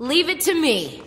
Leave it to me.